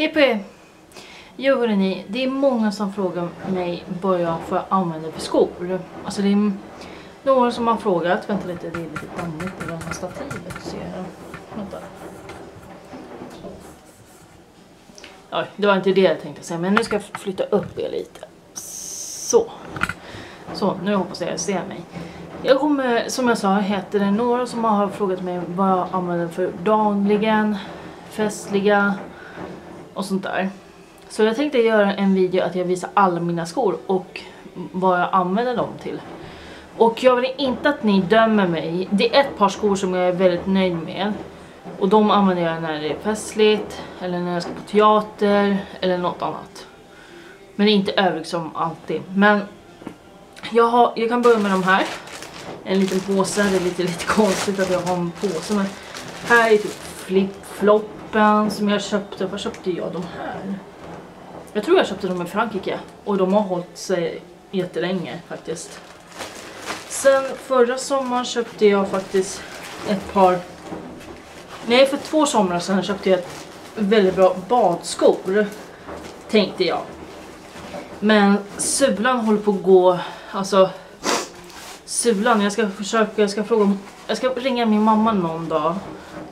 Hej på er! Jo hörni, det är många som frågar mig vad jag får använda för skor. Alltså det är några som har frågat, vänta lite det är lite dammigt i det här stativet ser jag. Vänta. Ja, det var inte det jag tänkte säga men nu ska jag flytta upp er lite. Så. Så, nu hoppas jag jag ser mig. Jag kommer, som jag sa, heter det några som har frågat mig vad jag använder för dagligen, festliga och sånt där. Så jag tänkte göra en video att jag visar alla mina skor och vad jag använder dem till. Och jag vill inte att ni dömer mig. Det är ett par skor som jag är väldigt nöjd med. Och de använder jag när det är festligt, eller när jag ska på teater, eller något annat. Men det är inte övrigt som alltid. Men jag, har, jag kan börja med de här. En liten påse, det är lite, lite konstigt att jag har en påse. Men här är typ flip-floppen som jag köpte. Var köpte jag de här? Jag tror jag köpte dem i Frankrike. Och de har hållit sig jättelänge faktiskt. Sen förra sommaren köpte jag faktiskt ett par... Nej, för två somrar sedan köpte jag ett väldigt bra badskor. Tänkte jag. Men sulan håller på att gå... Alltså... Sulan, jag ska försöka, jag ska fråga Jag ska ringa min mamma någon dag.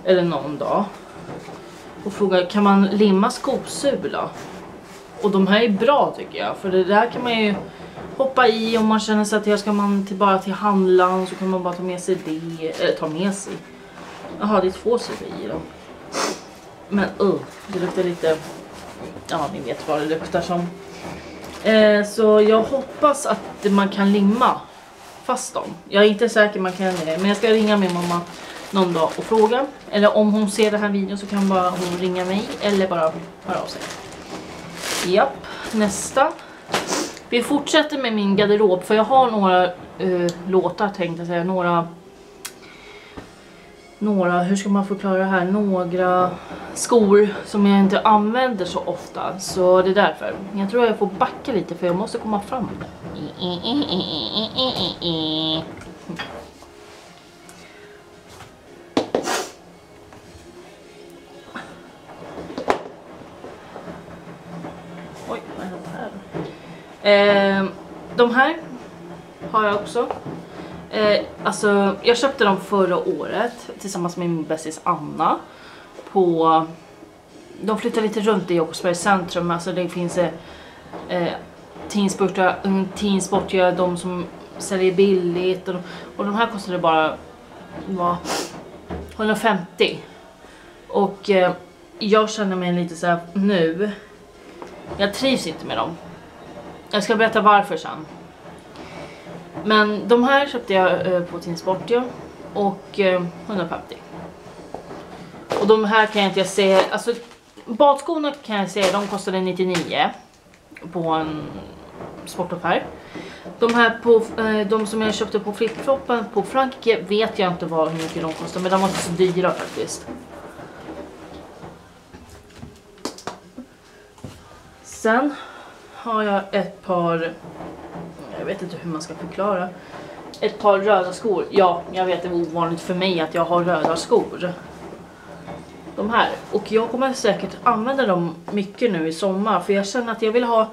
Eller någon dag. Och frågade kan man limma skosula? Och de här är bra tycker jag. För det där kan man ju hoppa i om man känner sig att jag ska man till, bara till handlaren så kan man bara ta med sig det. Eller ta med sig. Jaha, det är två sidor i dem. Men uh, det luktar lite... Ja, ni vet vad det luktar som. Eh, så jag hoppas att man kan limma fast dem. Jag är inte säker man kan det. Men jag ska ringa min mamma någon dag och fråga. Eller om hon ser den här videon så kan bara hon ringa mig. Eller bara höra av sig. Japp, nästa. Vi fortsätter med min garderob för jag har några uh, låtar tänkte jag säga. Några, några, hur ska man förklara det här? Några skor som jag inte använder så ofta. Så det är därför. Jag tror jag får backa lite för jag måste komma fram. Eh, de här har jag också. Eh, alltså, jag köpte dem förra året tillsammans med min bästis Anna. På, de flyttar lite runt i Jakobsbergs centrum. Alltså det finns eh, eh Teensportiga, mm, de som säljer billigt. Och, och de här kostade bara vad, 150. Och eh, jag känner mig lite så här nu. Jag trivs inte med dem. Jag ska berätta varför sen. Men de här köpte jag eh, på Tin Sportio och eh, 150. Och de här kan jag inte säga, alltså badskorna kan jag säga, de kostade 99 på en sportaffär. De här på, eh, de som jag köpte på flipfloppen på Frankrike vet jag inte vad, hur mycket de kostar men de var inte så dyra faktiskt. Sen har jag ett par, jag vet inte hur man ska förklara, ett par röda skor. Ja, jag vet det är ovanligt för mig att jag har röda skor. De här. Och jag kommer säkert använda dem mycket nu i sommar för jag känner att jag vill ha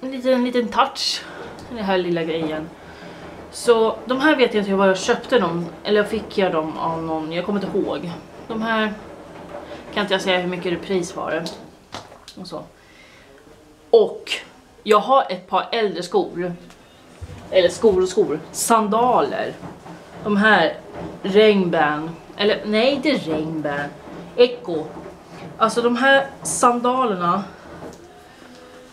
en liten, en liten touch i den här lilla grejen. Så de här vet jag inte var jag köpte dem, eller fick jag dem av någon, jag kommer inte ihåg. De här kan inte jag säga hur mycket det pris var det. Och så. Och jag har ett par äldre skor. Eller skor och skor. Sandaler. De här Regnband. Eller nej, inte Regnband. Echo. Alltså de här sandalerna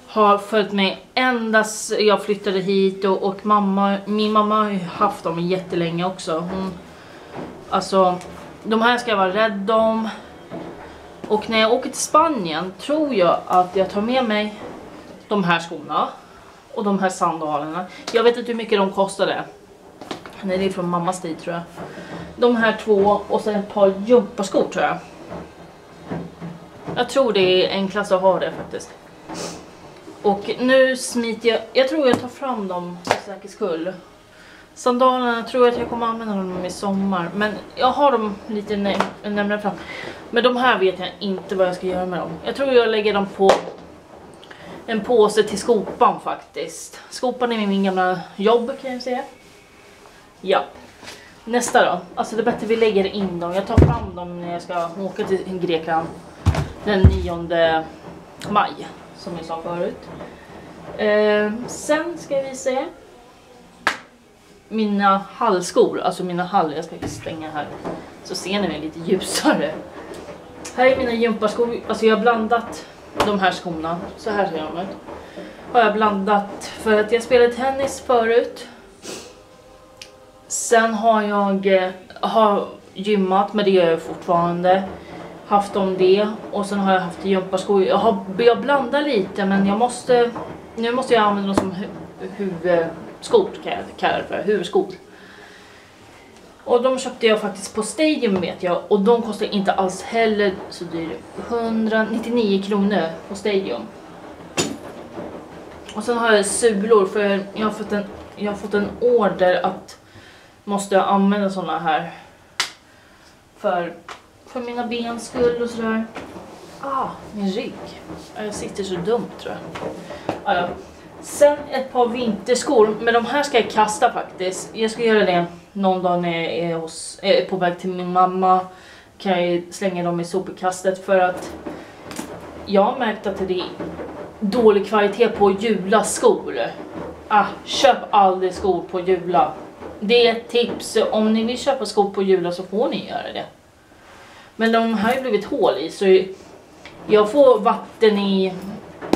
har följt mig ända jag flyttade hit och, och, mamma, min mamma har haft dem jättelänge också. Hon, alltså, de här ska jag vara rädd om. Och när jag åker till Spanien tror jag att jag tar med mig de här skorna och de här sandalerna. Jag vet inte hur mycket de kostade. Nej, det är från mammas tid tror jag. De här två och sen ett par gympaskor tror jag. Jag tror det är enklast att ha det faktiskt. Och nu smiter jag, jag tror jag tar fram dem för säkerhets skull. Sandalerna tror jag att jag kommer använda dem i sommar. Men jag har dem lite närmare fram. Men de här vet jag inte vad jag ska göra med dem. Jag tror jag lägger dem på en påse till skopan faktiskt. Skopan är min gamla jobb kan jag säga. Ja. Nästa då. Alltså det är bättre vi lägger in dem. Jag tar fram dem när jag ska åka till Grekland den 9 maj. Som jag sa förut. Eh, sen ska vi se. Mina hallskor, alltså mina hall, jag ska stänga här. Så ser ni mig lite ljusare. Här är mina gympaskor, alltså jag har blandat de här skorna, så här ser de ut. Har jag blandat för att jag spelade tennis förut. Sen har jag eh, har gymmat, men det gör jag fortfarande. Haft om det och sen har jag haft gympaskor. Jag har jag blandar lite men jag måste, nu måste jag använda dem som hu huvudskor kan jag kalla det för, huvudskor. Och de köpte jag faktiskt på Stadium vet jag och de kostar inte alls heller så dyrt. 199 kronor på Stadium. Och sen har jag sulor för jag har fått en, jag har fått en order att måste jag använda såna här för, för mina bens skull och sådär. Ah, min rygg. Jag sitter så dumt tror jag. Ah, ja. Sen ett par vinterskor, men de här ska jag kasta faktiskt. Jag ska göra det någon dag när jag är, hos, är på väg till min mamma. Kan jag slänga dem i sopkastet för att jag har märkt att det är dålig kvalitet på Jula skor. Ah, köp aldrig skor på Jula. Det är ett tips. Om ni vill köpa skor på Jula så får ni göra det. Men de här har ju blivit hål i så jag får vatten i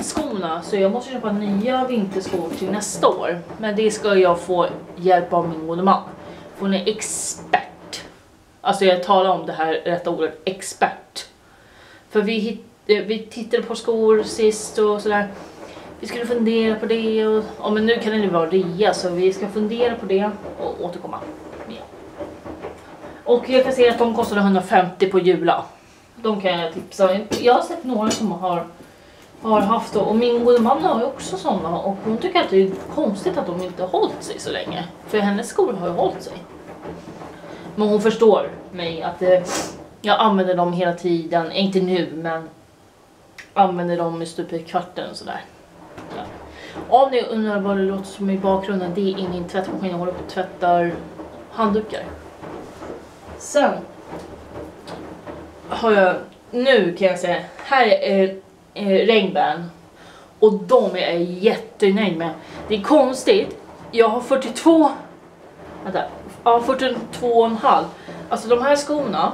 skorna så jag måste köpa nya vinterskor till nästa år. Men det ska jag få hjälp av min gode man. Hon är expert. Alltså jag talar om det här rätta ordet, expert. För vi, hitt, eh, vi tittade på skor sist och sådär. Vi skulle fundera på det och, ja, men nu kan det ju vara rea så vi ska fundera på det och återkomma. Med. Och jag kan se att de kostade 150 på Jula. De kan jag tipsa. Jag har sett några som har har haft och min gode man har ju också sådana och hon tycker att det är konstigt att de inte har hållit sig så länge. För hennes skor har ju hållit sig. Men hon förstår mig att eh, jag använder dem hela tiden, inte nu men använder dem i stup i kvarten och sådär. Ja. Om ni undrar vad det låter som i bakgrunden, det är ingen tvättmaskin, jag håller på och tvättar handdukar. Sen har jag, nu kan jag säga, här är eh, regnband. Och de är jag jättenöjd med. Det är konstigt, jag har 42, vänta, ja 42,5. Alltså de här skorna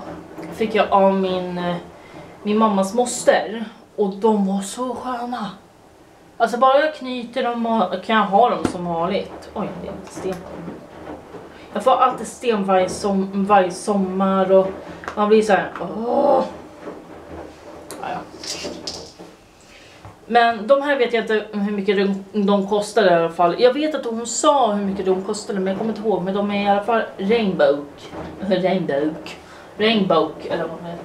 fick jag av min, eh, min mammas moster. Och de var så sköna. Alltså bara jag knyter dem och kan jag ha dem som vanligt. Oj, det är sten. Jag får alltid sten varje, som, varje sommar och man blir så här. Åh. Ja, ja. Men de här vet jag inte hur mycket de, kostade i alla fall. Jag vet att hon sa hur mycket de kostade men jag kommer inte ihåg. Men de är i alla fall Rainbow. Rainbow. Rainbow eller vad det är.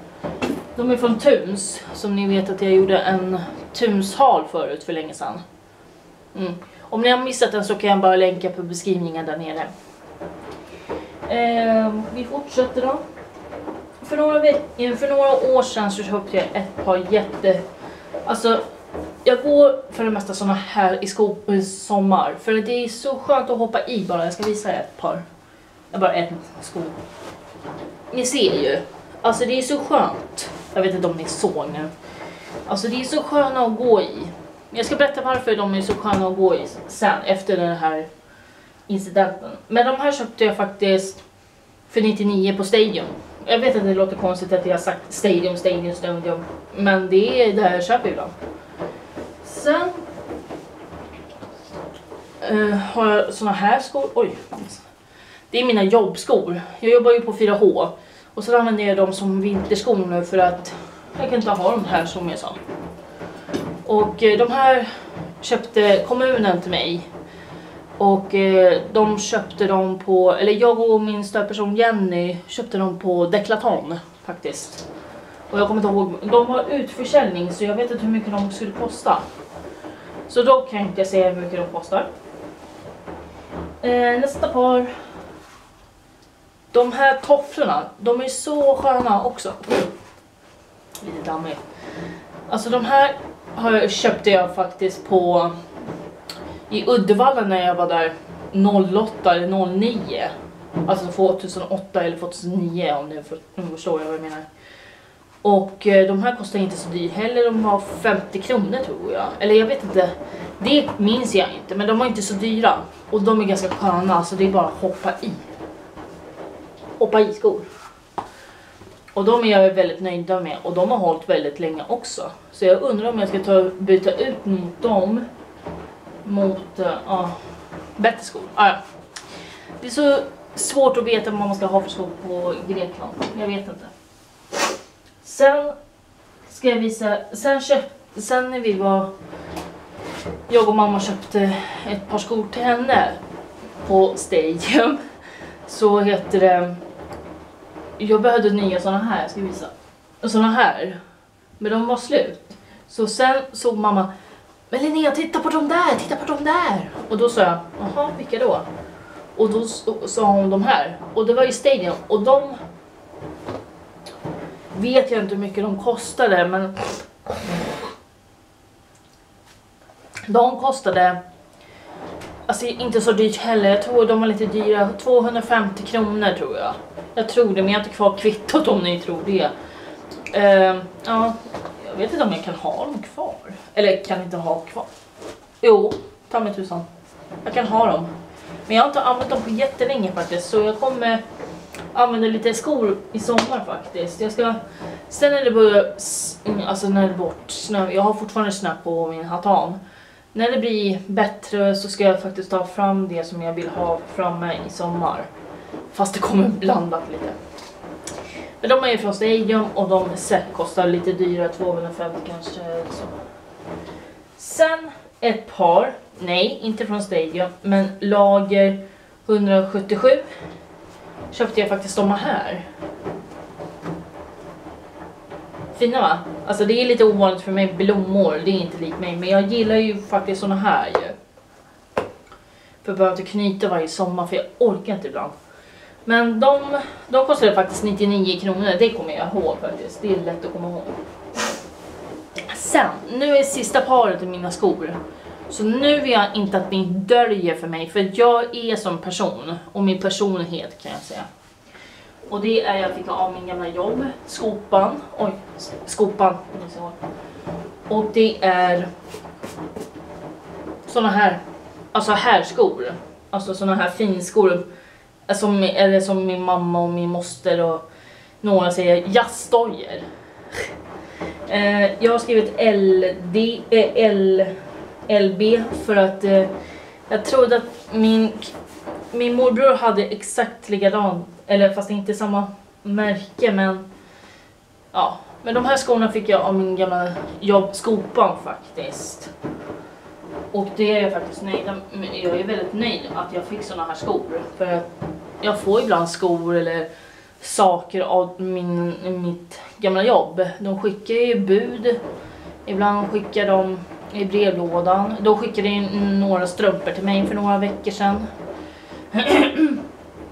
De är från Tuns. Som ni vet att jag gjorde en Tunshal förut för länge sedan. Mm. Om ni har missat den så kan jag bara länka på beskrivningen där nere. Eh, vi fortsätter då. För några, eh, för några år sedan så köpte jag ett par jätte... Alltså jag går för det mesta såna här i, sko i sommar. För det är så skönt att hoppa i bara. Jag ska visa er ett par. Bara ett sko. Ni ser ju. Alltså det är så skönt. Jag vet inte om ni såg nu. Alltså det är så sköna att gå i. Jag ska berätta varför de är så sköna att gå i sen efter den här incidenten. Men de här köpte jag faktiskt för 99 på Stadium. Jag vet att det låter konstigt att jag har sagt Stadium, Stadium, Stadium. Men det är det här jag köper ibland. Sen eh, har jag såna här skor. Oj. Det är mina jobbskor. Jag jobbar ju på 4H. Och så använder jag dem som vinterskor nu för att jag kan inte ha dem här som jag sa. Och eh, de här köpte kommunen till mig. Och eh, de köpte dem på, eller jag och min stödperson Jenny köpte dem på Deklaton faktiskt. Och jag kommer inte ihåg, de var utförsäljning så jag vet inte hur mycket de skulle kosta. Så då kan jag inte säga hur mycket de kostar. Eh, nästa par De här tofflorna, de är så sköna också. Lite dammig. Alltså de här har jag, köpte jag faktiskt på i Uddevalla när jag var där 08 eller 09. Alltså 2008 eller 2009 om ni förstår vad jag menar. Och eh, de här kostar inte så dyrt heller, de var 50 kronor tror jag. Eller jag vet inte, det minns jag inte men de var inte så dyra. Och de är ganska sköna så det är bara att hoppa i. Hoppa i skor. Och de är jag väldigt nöjda med och de har hållit väldigt länge också. Så jag undrar om jag ska ta byta ut mot dem. Mot, uh, uh, bättre skor. Ah, ja. Det är så svårt att veta vad man ska ha för skor på Grekland. Jag vet inte. Sen ska jag visa, sen, köp, sen när vi var, jag och mamma köpte ett par skor till henne på Stadium. Så heter det, jag behövde nya såna här, jag ska visa. Såna här. Men de var slut. Så sen såg mamma, men Linnea titta på de där, titta på de där. Och då sa jag, jaha vilka då? Och då sa hon de här. Och det var ju Stadium. Och de vet jag inte hur mycket de kostade men de kostade Alltså inte så dyrt heller, jag tror de var lite dyra, 250 kronor tror jag. Jag tror det, men jag har inte kvar kvittot om ni tror det. Uh, ja, jag vet inte om jag kan ha dem kvar. Eller kan inte ha kvar. Jo, ta mig tusan. Jag kan ha dem. Men jag har inte använt dem på jättelänge faktiskt, så jag kommer använda lite skor i sommar faktiskt. Jag ska, sen när det börjar, mm, alltså när det är bort snö, jag har fortfarande snö på min hatan. När det blir bättre så ska jag faktiskt ta fram det som jag vill ha framme i sommar. Fast det kommer blandat lite. Men de är ju från Stadium och de kostar lite dyrare, 250 kanske. Så. Sen ett par, nej inte från Stadium, men lager 177 köpte jag faktiskt de här. Fina va? Alltså det är lite ovanligt för mig, blommor, det är inte lik mig. Men jag gillar ju faktiskt såna här ju. För jag behöver inte knyta varje sommar för jag orkar inte ibland. Men de, de kostade faktiskt 99 kronor, det kommer jag ihåg faktiskt. Det är lätt att komma ihåg. Sen, nu är sista paret i mina skor. Så nu vill jag inte att ni döljer för mig, för jag är som person och min personlighet kan jag säga. Och det är jag fick av min gamla jobb, skopan, oj, skopan. Och det är såna här, alltså här skor. Alltså såna här finskor. Alltså som, eller som min mamma och min moster och några säger jazzdojer. Eh, jag har skrivit LD, L, eh, LB för att eh, jag trodde att min, min morbror hade exakt likadant, eller fast inte samma märke men ja. Men de här skorna fick jag av min gamla jobbskopan faktiskt. Och det är jag faktiskt nöjd med. Jag är väldigt nöjd att jag fick såna här skor. För att jag får ibland skor eller saker av min, mitt gamla jobb. De skickar ju bud. Ibland skickar de i brevlådan. Då skickade in några strumpor till mig för några veckor sedan.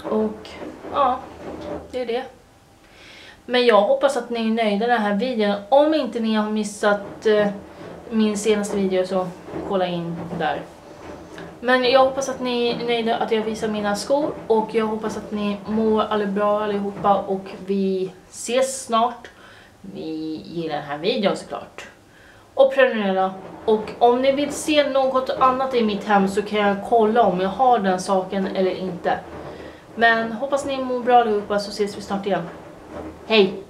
och ja, det är det. Men jag hoppas att ni är nöjda med den här videon. Om inte ni har missat eh, min senaste video så kolla in där. Men jag hoppas att ni är nöjda att jag visar mina skor och jag hoppas att ni mår alla bra allihopa och vi ses snart. Vi gillar den här videon såklart och prenumerera. Och om ni vill se något annat i mitt hem så kan jag kolla om jag har den saken eller inte. Men hoppas ni mår bra allihopa så ses vi snart igen. Hej!